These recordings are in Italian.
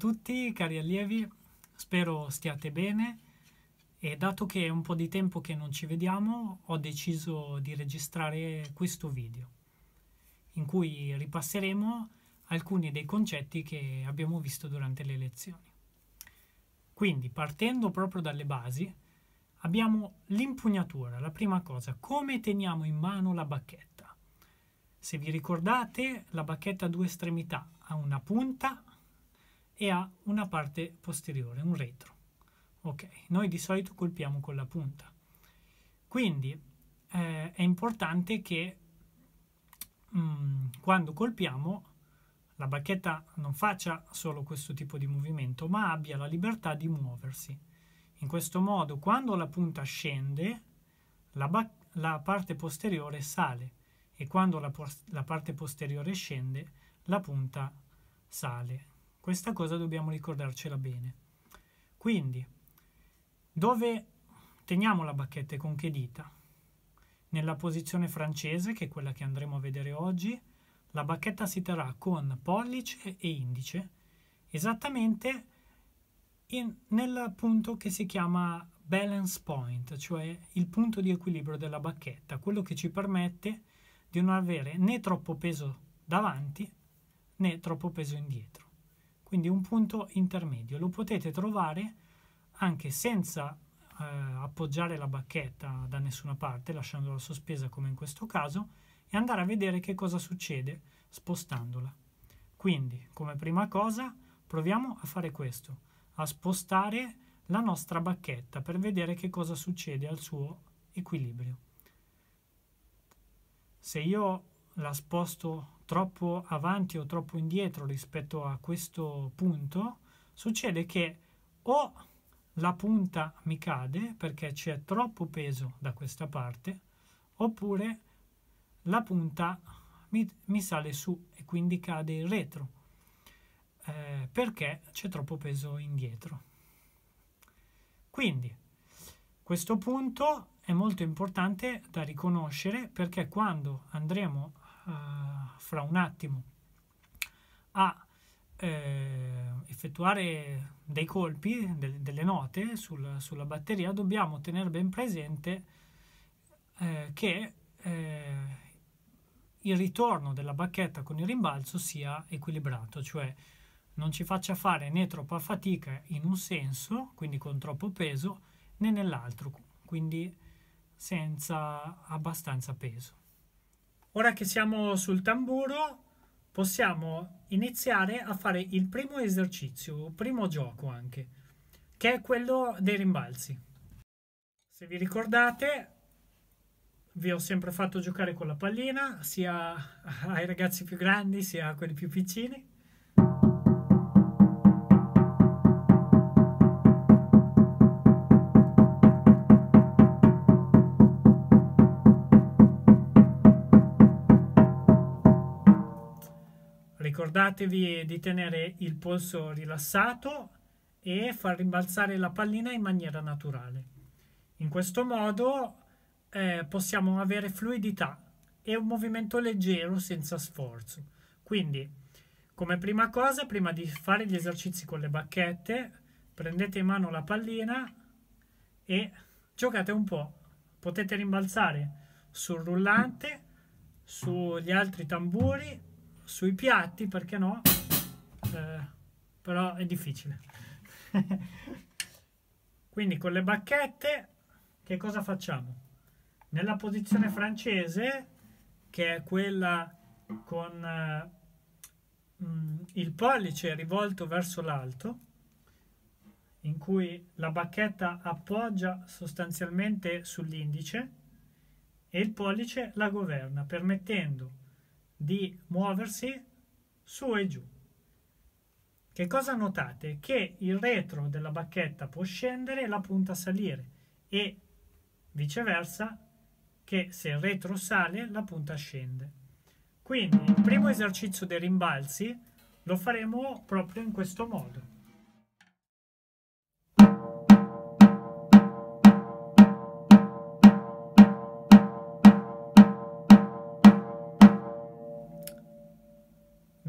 A tutti cari allievi, spero stiate bene e dato che è un po' di tempo che non ci vediamo ho deciso di registrare questo video in cui ripasseremo alcuni dei concetti che abbiamo visto durante le lezioni. Quindi partendo proprio dalle basi abbiamo l'impugnatura, la prima cosa, come teniamo in mano la bacchetta. Se vi ricordate la bacchetta ha due estremità, ha una punta e ha una parte posteriore, un retro. Ok, noi di solito colpiamo con la punta. Quindi eh, è importante che mh, mm, quando colpiamo la bacchetta non faccia solo questo tipo di movimento, ma abbia la libertà di muoversi. In questo modo, quando la punta scende, la, la parte posteriore sale e quando la, la parte posteriore scende, la punta sale. Questa cosa dobbiamo ricordarcela bene. Quindi, dove teniamo la bacchetta e con che dita? Nella posizione francese, che è quella che andremo a vedere oggi, la bacchetta si terrà con pollice e indice, esattamente in, nel punto che si chiama balance point, cioè il punto di equilibrio della bacchetta, quello che ci permette di non avere né troppo peso davanti né troppo peso indietro quindi un punto intermedio. Lo potete trovare anche senza eh, appoggiare la bacchetta da nessuna parte, lasciandola sospesa come in questo caso, e andare a vedere che cosa succede spostandola. Quindi, come prima cosa, proviamo a fare questo, a spostare la nostra bacchetta per vedere che cosa succede al suo equilibrio. Se io la sposto troppo avanti o troppo indietro rispetto a questo punto, succede che o la punta mi cade perché c'è troppo peso da questa parte, oppure la punta mi, mi sale su e quindi cade il retro eh, perché c'è troppo peso indietro. Quindi questo punto è molto importante da riconoscere perché quando andremo fra un attimo a eh, effettuare dei colpi, de, delle note sul, sulla batteria, dobbiamo tenere ben presente eh, che eh, il ritorno della bacchetta con il rimbalzo sia equilibrato, cioè non ci faccia fare né troppa fatica in un senso, quindi con troppo peso, né nell'altro, quindi senza abbastanza peso. Ora che siamo sul tamburo, possiamo iniziare a fare il primo esercizio, il primo gioco anche, che è quello dei rimbalzi. Se vi ricordate, vi ho sempre fatto giocare con la pallina, sia ai ragazzi più grandi sia a quelli più piccini. Ricordatevi di tenere il polso rilassato e far rimbalzare la pallina in maniera naturale. In questo modo eh, possiamo avere fluidità e un movimento leggero senza sforzo. Quindi, come prima cosa, prima di fare gli esercizi con le bacchette, prendete in mano la pallina e giocate un po'. Potete rimbalzare sul rullante, sugli altri tamburi sui piatti, perché no? Eh, però è difficile. Quindi con le bacchette che cosa facciamo? Nella posizione francese, che è quella con eh, mm, il pollice rivolto verso l'alto, in cui la bacchetta appoggia sostanzialmente sull'indice e il pollice la governa, permettendo di muoversi su e giù. Che cosa notate? Che il retro della bacchetta può scendere e la punta salire e viceversa che se il retro sale la punta scende. Quindi il primo esercizio dei rimbalzi lo faremo proprio in questo modo.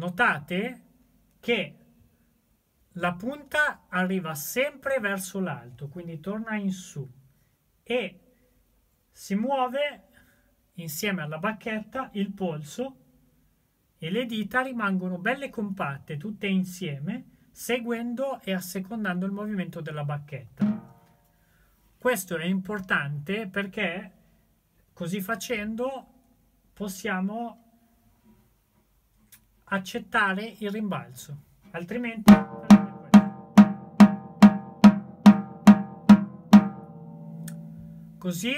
Notate che la punta arriva sempre verso l'alto, quindi torna in su e si muove insieme alla bacchetta il polso e le dita rimangono belle compatte tutte insieme seguendo e assecondando il movimento della bacchetta. Questo è importante perché così facendo possiamo accettare il rimbalzo, altrimenti così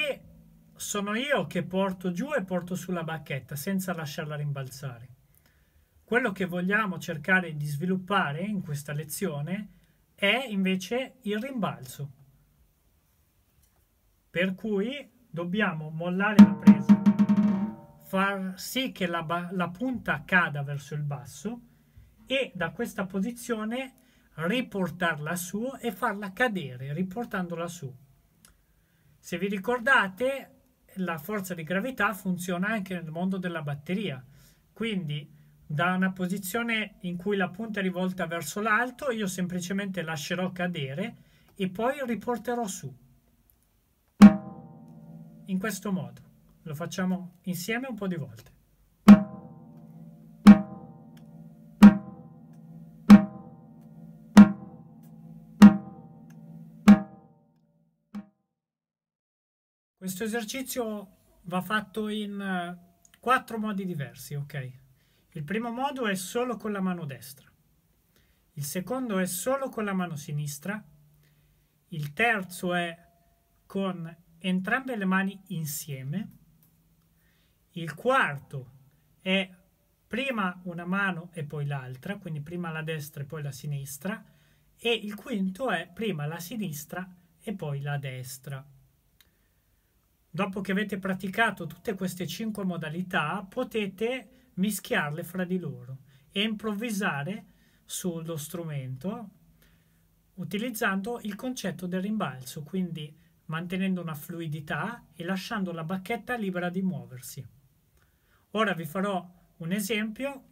sono io che porto giù e porto sulla bacchetta senza lasciarla rimbalzare. Quello che vogliamo cercare di sviluppare in questa lezione è invece il rimbalzo per cui dobbiamo mollare la presa, far sì che la, la punta cada verso il basso e da questa posizione riportarla su e farla cadere riportandola su. Se vi ricordate, la forza di gravità funziona anche nel mondo della batteria, quindi da una posizione in cui la punta è rivolta verso l'alto, io semplicemente lascerò cadere e poi riporterò su in questo modo. Lo facciamo insieme un po' di volte. Questo esercizio va fatto in eh, quattro modi diversi, ok? Il primo modo è solo con la mano destra. Il secondo è solo con la mano sinistra. Il terzo è con entrambe le mani insieme. Il quarto è prima una mano e poi l'altra, quindi prima la destra e poi la sinistra. E il quinto è prima la sinistra e poi la destra. Dopo che avete praticato tutte queste cinque modalità, potete mischiarle fra di loro e improvvisare sullo strumento utilizzando il concetto del rimbalzo, quindi mantenendo una fluidità e lasciando la bacchetta libera di muoversi. Ora vi farò un esempio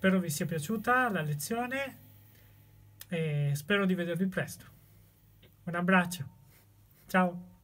Spero vi sia piaciuta la lezione e spero di vedervi presto. Un abbraccio. Ciao.